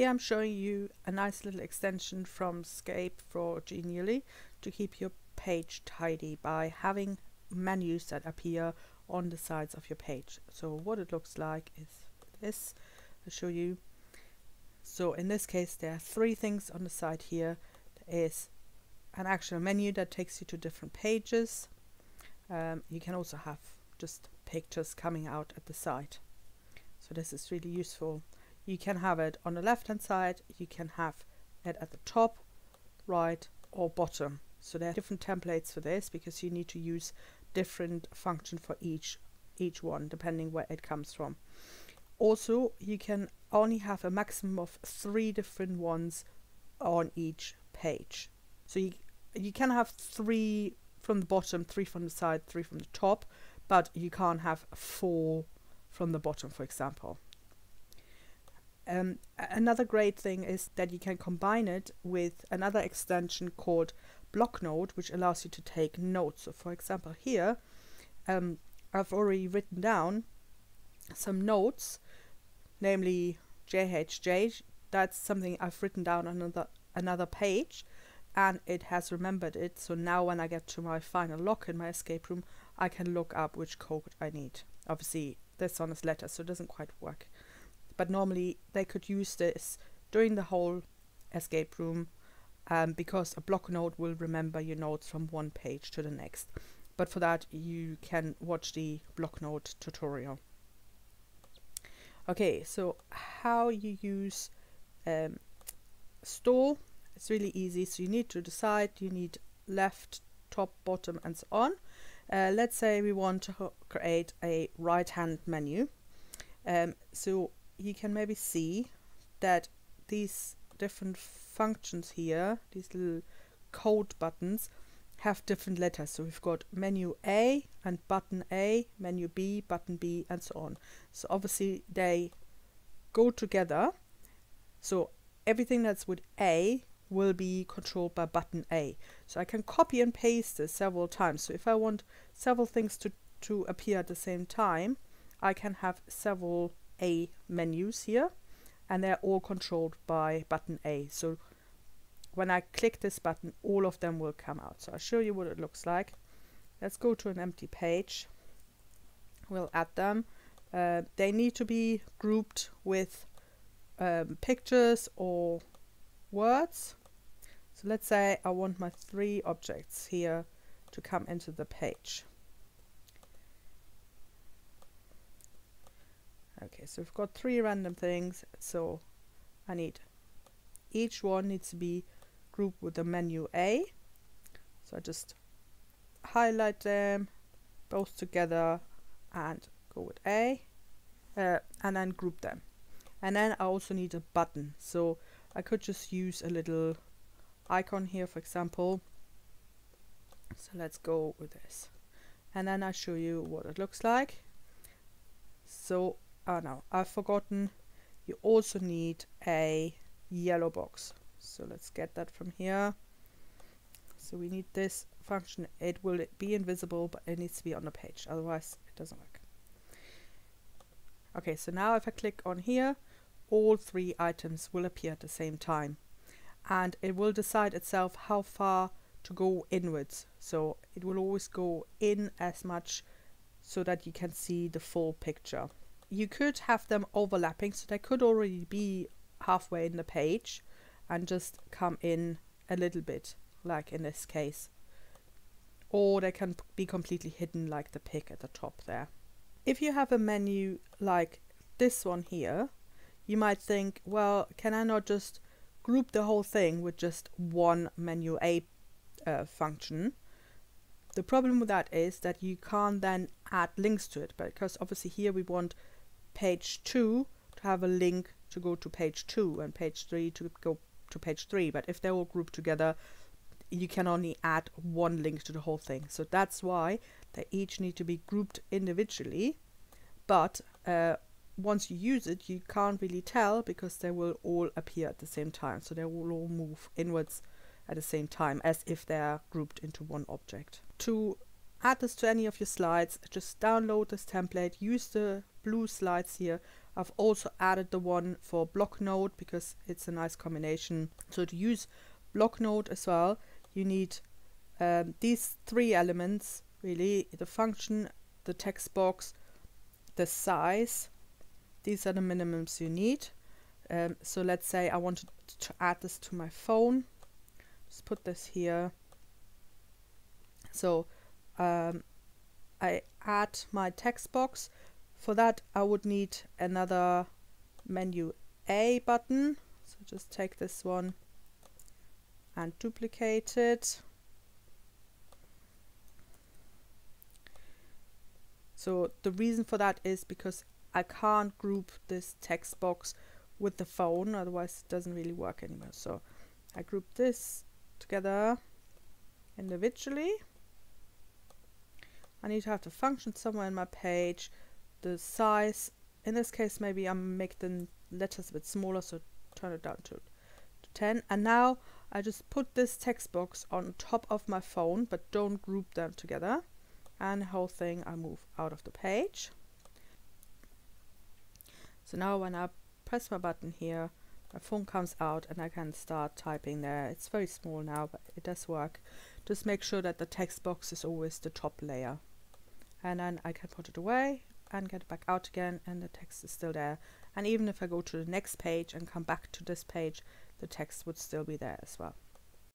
Here I'm showing you a nice little extension from S'cape for Genially to keep your page tidy by having menus that appear on the sides of your page. So what it looks like is this. I'll show you. So in this case there are three things on the side here. There is an actual menu that takes you to different pages. Um, you can also have just pictures coming out at the side. So this is really useful. You can have it on the left hand side, you can have it at the top, right or bottom. So there are different templates for this because you need to use different function for each each one depending where it comes from. Also you can only have a maximum of three different ones on each page. So you you can have three from the bottom, three from the side, three from the top, but you can't have four from the bottom, for example. Um, another great thing is that you can combine it with another extension called Blocknote, which allows you to take notes. So, for example, here um, I've already written down some notes, namely JHJ. That's something I've written down on another another page, and it has remembered it. So now when I get to my final lock in my escape room, I can look up which code I need. Obviously, this one is letter, so it doesn't quite work. But normally they could use this during the whole escape room um, because a block note will remember your notes from one page to the next. But for that, you can watch the block note tutorial. Okay, so how you use um, store it's really easy. So you need to decide, you need left, top, bottom, and so on. Uh, let's say we want to create a right hand menu. Um, so you can maybe see that these different functions here, these little code buttons, have different letters. So we've got menu A and button A, menu B, button B, and so on. So obviously they go together. So everything that's with A will be controlled by button A. So I can copy and paste this several times. So if I want several things to, to appear at the same time, I can have several A menus here and they're all controlled by button A. So when I click this button, all of them will come out. So I'll show you what it looks like. Let's go to an empty page. We'll add them. Uh, they need to be grouped with um, pictures or words. So let's say I want my three objects here to come into the page. Okay, so we've got three random things, so I need each one needs to be grouped with the menu A. So I just highlight them both together and go with A uh, and then group them. And then I also need a button. So I could just use a little icon here, for example. So let's go with this. And then I'll show you what it looks like. So, oh no, I've forgotten. You also need a yellow box. So let's get that from here. So we need this function. It will be invisible, but it needs to be on the page. Otherwise, it doesn't work. Okay, so now if I click on here, all three items will appear at the same time and it will decide itself how far to go inwards so it will always go in as much so that you can see the full picture you could have them overlapping so they could already be halfway in the page and just come in a little bit like in this case or they can be completely hidden like the pick at the top there if you have a menu like this one here you might think well can I not just group the whole thing with just one menu A uh, function. The problem with that is that you can't then add links to it because obviously here we want page 2 to have a link to go to page 2 and page 3 to go to page 3 but if they're all grouped together you can only add one link to the whole thing so that's why they each need to be grouped individually but uh, once you use it, you can't really tell because they will all appear at the same time. So they will all move inwards at the same time as if they're grouped into one object. To add this to any of your slides, just download this template, use the blue slides here. I've also added the one for Blocknote because it's a nice combination. So to use Blocknote as well, you need um, these three elements really the function, the text box, the size. These are the minimums you need. Um, so let's say I wanted to add this to my phone. Just put this here. So um, I add my text box. For that I would need another menu A button. So just take this one and duplicate it. So the reason for that is because I can't group this text box with the phone, otherwise it doesn't really work anymore. So I group this together individually. I need to have the function somewhere in my page. The size, in this case maybe I make the letters a bit smaller, so turn it down to, to 10. And now I just put this text box on top of my phone, but don't group them together. And the whole thing I move out of the page. So now when I press my button here, my phone comes out and I can start typing there. It's very small now, but it does work. Just make sure that the text box is always the top layer. And then I can put it away and get it back out again and the text is still there. And even if I go to the next page and come back to this page, the text would still be there as well.